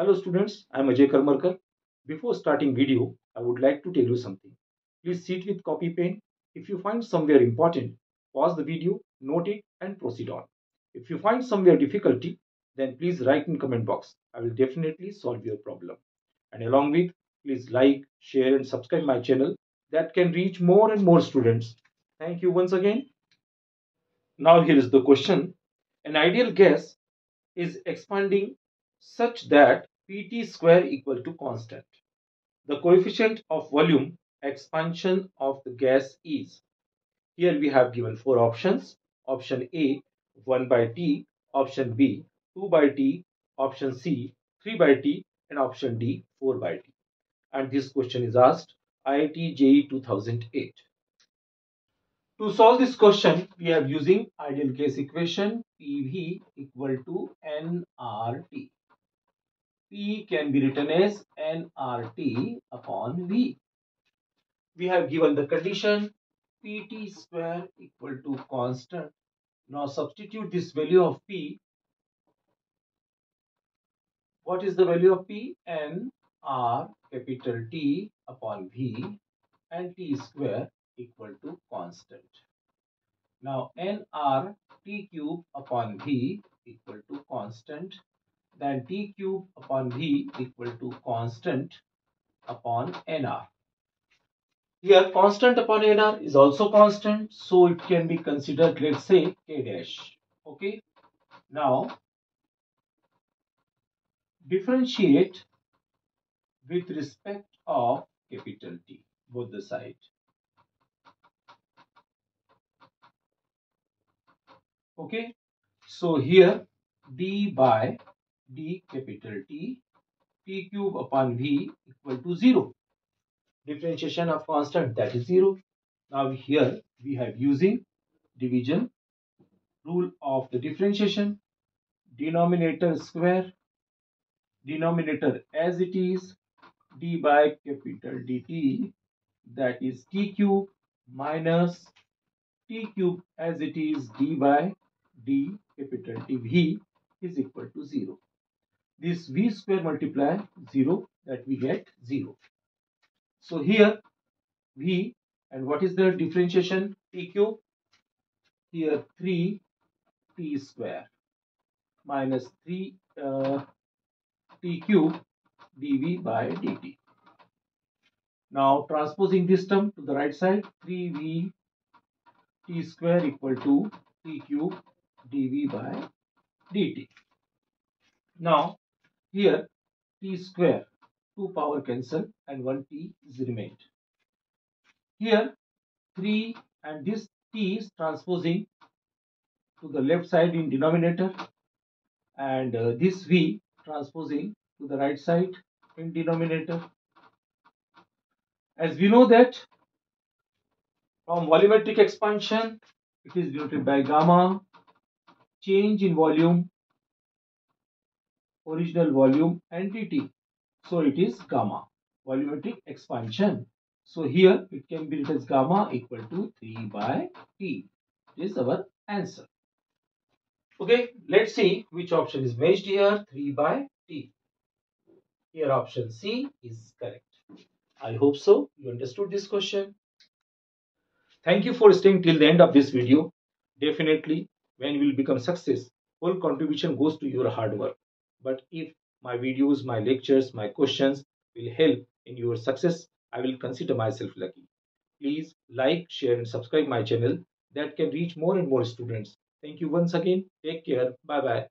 Hello students, I am Ajay Karmarkar. Before starting video, I would like to tell you something. Please sit with copy pen. If you find somewhere important, pause the video, note it and proceed on. If you find somewhere difficulty, then please write in comment box. I will definitely solve your problem. And along with, please like, share and subscribe my channel that can reach more and more students. Thank you once again. Now here is the question. An ideal gas is expanding such that Pt square equal to constant. The coefficient of volume expansion of the gas is. Here we have given four options. Option A 1 by T, option B 2 by T, option C 3 by T and option D 4 by T. And this question is asked IIT JEE 2008. To solve this question, we are using ideal gas equation PV equal to nRT. P can be written as nRT upon V. We have given the condition Pt square equal to constant. Now substitute this value of P. What is the value of P? P? N R capital T upon V and T square equal to constant. Now nr t cube upon v equal to constant then t cube upon v equal to constant upon nr. Here constant upon nr is also constant so it can be considered let's say k dash. Okay. Now differentiate with respect of capital T both the side. Okay. So here d by d capital T t cube upon v equal to 0. Differentiation of constant that is 0. Now here we have using division rule of the differentiation denominator square denominator as it is d by capital dt that is t cube minus t cube as it is d by d capital V is equal to 0. This V square multiply 0 that we get 0. So here V and what is the differentiation T cube? Here 3 T square minus 3 uh, T cube dV by dt. Now transposing this term to the right side 3V T square equal to T cube dv by dt. Now here t square 2 power cancel and 1 t is remained. Here 3 and this t is transposing to the left side in denominator and uh, this v transposing to the right side in denominator. As we know that from volumetric expansion it is denoted by gamma change in volume, original volume entity. So it is gamma, volumetric expansion. So here it can be written as gamma equal to 3 by T. This is our answer. Okay, let's see which option is matched here, 3 by T. Here option C is correct. I hope so. You understood this question. Thank you for staying till the end of this video. Definitely when you will become success, whole contribution goes to your hard work. But if my videos, my lectures, my questions will help in your success, I will consider myself lucky. Please like, share and subscribe my channel that can reach more and more students. Thank you once again. Take care. Bye bye.